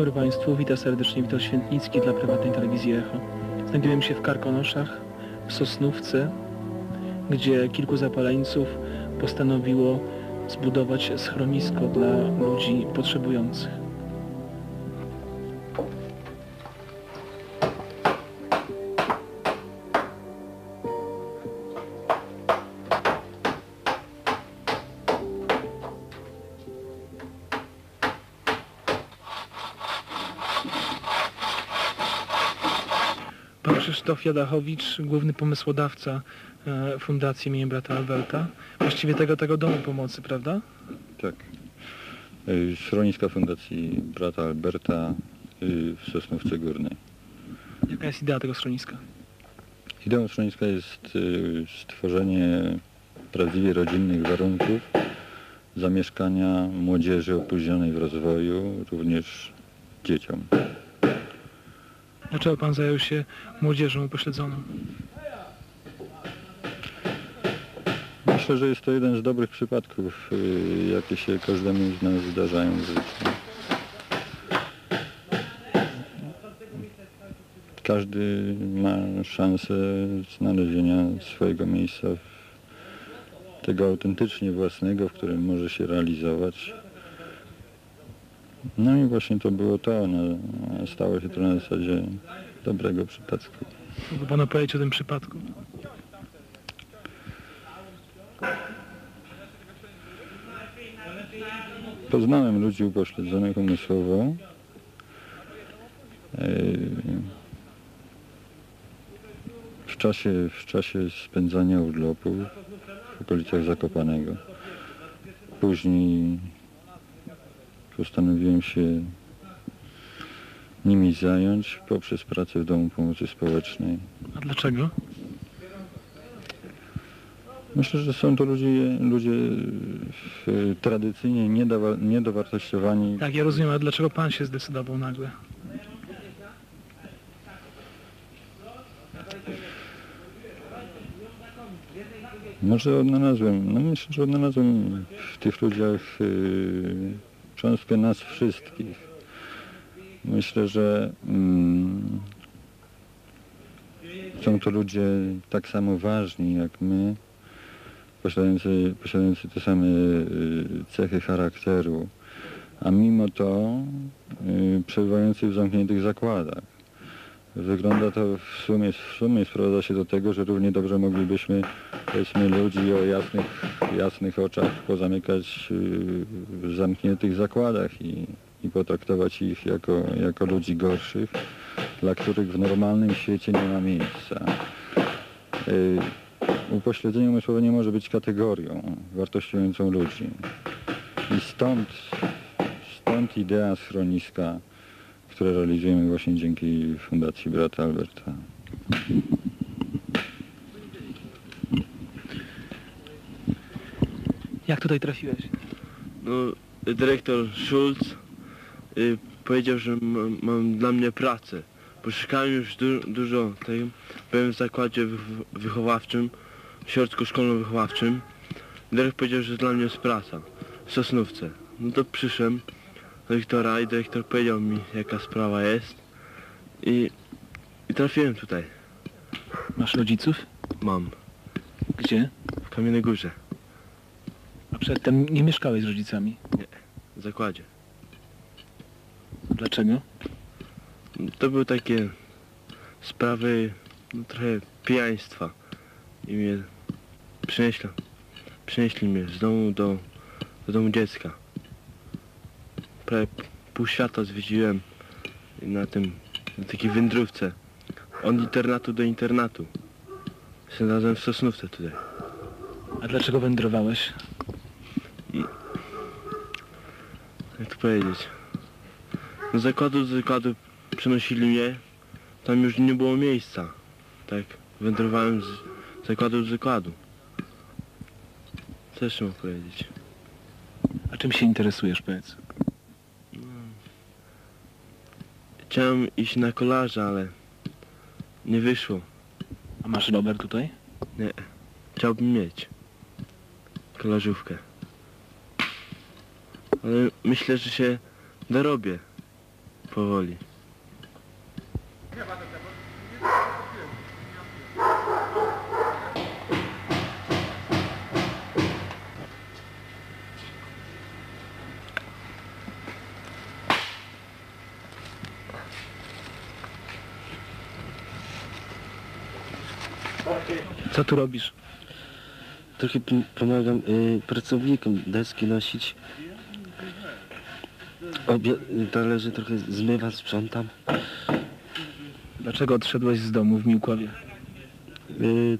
Dobry Państwu, witam serdecznie Witold Świętnicki dla prywatnej telewizji Echo. Znajdujemy się w Karkonoszach, w Sosnówce, gdzie kilku zapaleńców postanowiło zbudować schronisko dla ludzi potrzebujących. Krzysztof Jadachowicz, główny pomysłodawca e, Fundacji imienia brata Alberta, właściwie tego, tego domu pomocy, prawda? Tak. Schroniska Fundacji Brata Alberta y, w Sosnówce Górnej. Jaka jest idea tego schroniska? Ideą schroniska jest stworzenie prawdziwie rodzinnych warunków zamieszkania młodzieży opóźnionej w rozwoju, również dzieciom. Dlaczego Pan zajął się młodzieżą upośledzoną? Myślę, że jest to jeden z dobrych przypadków, y, jakie się każdemu z nas zdarzają w życiu. Każdy ma szansę znalezienia swojego miejsca, tego autentycznie własnego, w którym może się realizować. No i właśnie to było to, no, stało się to na zasadzie dobrego przypadku. Mógłby Pan opowiedzieć o tym przypadku? Poznałem ludzi upośledzonych umysłowo. Yy, W czasie, w czasie spędzania urlopu w okolicach Zakopanego. Później postanowiłem się nimi zająć poprzez pracę w Domu Pomocy Społecznej. A dlaczego? Myślę, że są to ludzie, ludzie e, tradycyjnie niedowa- niedowartościowani Tak, ja rozumiem, ale dlaczego Pan się zdecydował nagle? Może odnalazłem, no myślę, że odnalazłem w tych ludziach yy, cząstkę nas wszystkich. Myślę, że mm, są to ludzie tak samo ważni jak my, posiadający, posiadający te same yy, cechy charakteru, a mimo to yy, przebywający w zamkniętych zakładach. Wygląda to w sumie, w sumie sprowadza się do tego, że równie dobrze moglibyśmy powiedzmy ludzi o jasnych, jasnych oczach pozamykać yy, w zamkniętych zakładach i, i potraktować ich jako, jako ludzi gorszych, dla których w normalnym świecie nie ma miejsca. Yy, Upośledzenie umysłowe nie może być kategorią wartościującą ludzi. I stąd, stąd idea schroniska, które realizujemy właśnie dzięki Fundacji Brata Alberta. Jak tutaj trafiłeś? No, dyrektor Schulz y, powiedział, że mam, mam dla mnie pracę. Poszukałem już du, dużo tej, byłem w zakładzie wych- wychowawczym, w środku szkolno-wychowawczym. Dyrektor powiedział, że dla mnie jest praca w Sosnówce. No to przyszedłem dyrektora i dyrektor powiedział mi jaka sprawa jest i, i trafiłem tutaj. Masz rodziców? Mam Gdzie? w Kamiennej Górze, A przedtem nie mieszkałeś z rodzicami. w zakładzie. Dlaczego? To były takie sprawy no, trochę pijaństwa i mnie przynieśli, przynieśli mnie z domu do, do domu dziecka. Prawie pół świata zwiedziłem na tym, na takiej wędrówce. Od internatu do internatu. Znalazłem w Sosnówce tutaj. A dlaczego wędrowałeś? Jak to powiedzieć? Z zakładu do zakładu przenosili mnie. Tam już nie było miejsca. Tak, wędrowałem z zakładu do zakładu. Co jeszcze mam powiedzieć? A czym się interesujesz, powiedz? Chciałem iść na kolarza, ale nie wyszło. A masz rower tutaj? Chciałbym mieć kolarzówkę. Ale myślę, że się dorobię. powoli. Co tu robisz? Trochę pomagam y, pracownikom deski nosić. Obie, y, talerze trochę zmywam, sprzątam. Dlaczego odszedłeś z domu w Miłkowie? Y,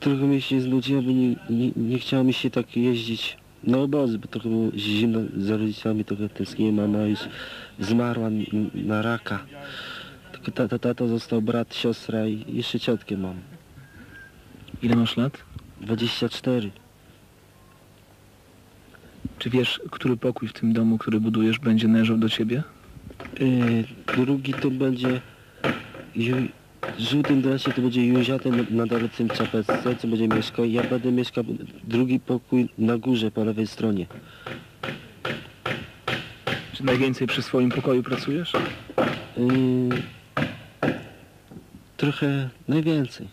trochę mi się znudziło, bo nie, nie, nie chciało mi się tak jeździć na obozy, bo trochę było zimno za rodzicami, trochę tęskniłem. Mama już zmarła na raka. Tylko tato, tato został brat, siostra i jeszcze ciotkę mam. Ile masz lat? 24. Czy wiesz, który pokój w tym domu, który budujesz, będzie należał do ciebie? Y, drugi to będzie Ju, w żółtym dresie to będzie Józia, ten na- tym czapeczce, co będzie mieszkał. Ja będę mieszkał drugi pokój na górze po lewej stronie. Czy najwięcej przy swoim pokoju pracujesz? Y, trochę najwięcej.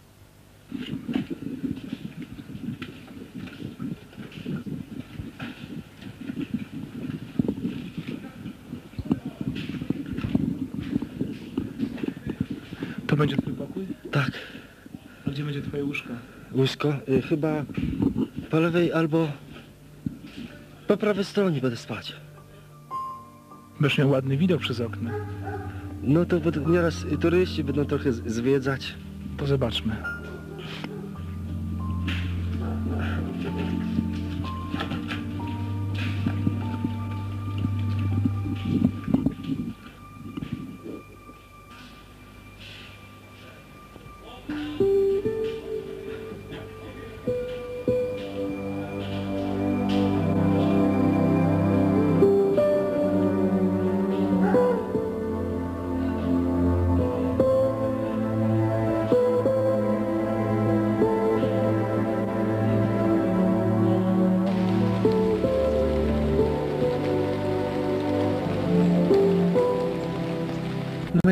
To będzie twój pokój? Tak, Gdzie będzie twoje łóżko? łóżko y, chyba po lewej albo po prawej stronie będę spać. Będziesz miał ładny widok przez okno. No to nieraz turyści będą trochę z- zwiedzać. To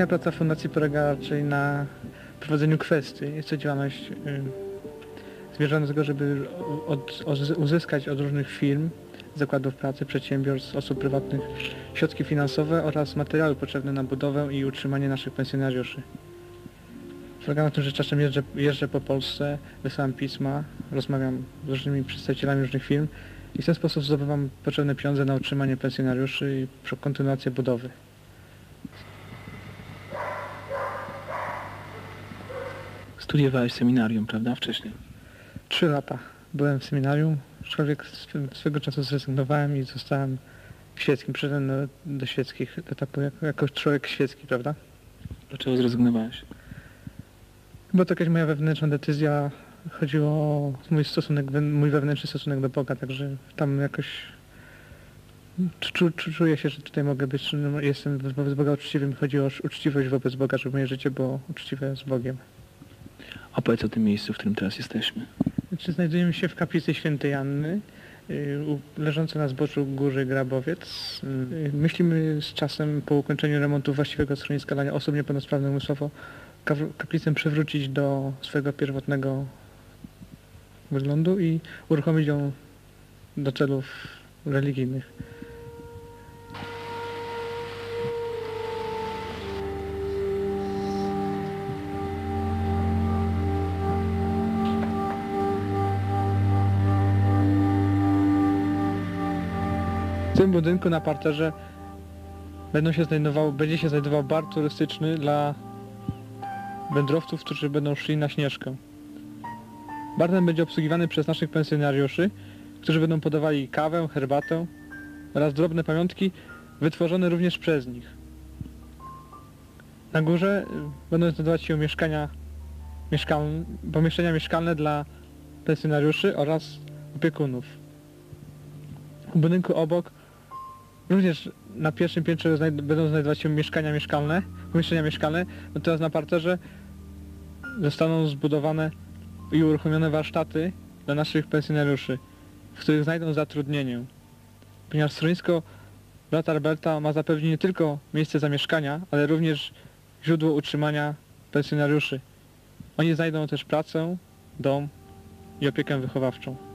praca fundacji polega raczej na prowadzeniu kwestii. Jest to działalność y, zmierzona do tego, żeby od, uzyskać od różnych firm, zakładów pracy, przedsiębiorstw, osób prywatnych środki finansowe oraz materiały potrzebne na budowę i utrzymanie naszych pensjonariuszy. Polega na tym, że czasem jeżdżę, jeżdżę po Polsce, wysyłam pisma, rozmawiam z różnymi przedstawicielami różnych firm i w ten sposób zdobywam potrzebne pieniądze na utrzymanie pensjonariuszy i kontynuację budowy. Studiowałeś seminarium, prawda? Wcześniej. Trzy lata byłem w seminarium, aczkolwiek sw- swego czasu zrezygnowałem i zostałem świeckim. Przyszedłem do, świeckich etapów jako, jako człowiek świecki, prawda? Dlaczego zrezygnowałeś? Była to jakaś moja wewnętrzna decyzja, chodziło o mój stosunek, mój wewnętrzny stosunek do Boga, także tam jakoś czu, czu, czuję się, że tutaj mogę być, no, jestem wobec Boga uczciwym, chodzi o uczciwość wobec Boga, żeby moje życie było uczciwe z Bogiem. Opowiedz o tym miejscu, w którym teraz jesteśmy. Znaczy, znajdujemy się w kaplicy świętej Anny, y, leżącej na zboczu góry Grabowiec. Y, Myślimy z czasem po ukończeniu remontu właściwego schroniska dla osób niepełnosprawnych umysłowo kaplicę przywrócić do swojego pierwotnego wyglądu i uruchomić ją do celów religijnych. Tym budynku na parterze będą się znajdował, będzie się znajdował bar turystyczny dla wędrowców, którzy będą szli na Śnieżkę. Bar ten będzie obsługiwany przez naszych pensjonariuszy, którzy będą podawali kawę, herbatę oraz drobne pamiątki wytworzone również przez nich. Na górze y, będą znajdować się mieszkania mieszkalne, pomieszczenia mieszkalne dla pensjonariuszy oraz opiekunów. W budynku obok również na pierwszym piętrze znajd- będą znajdować się mieszkania mieszkalne, pomieszczenia mieszkalne, natomiast na parterze zostaną zbudowane i uruchomione warsztaty dla naszych pensjonariuszy, w których znajdą zatrudnienie. Ponieważ schronisko brat Alberta ma zapewnić nie tylko miejsce zamieszkania, ale również źródło utrzymania pensjonariuszy. Oni znajdą też pracę, dom i opiekę wychowawczą.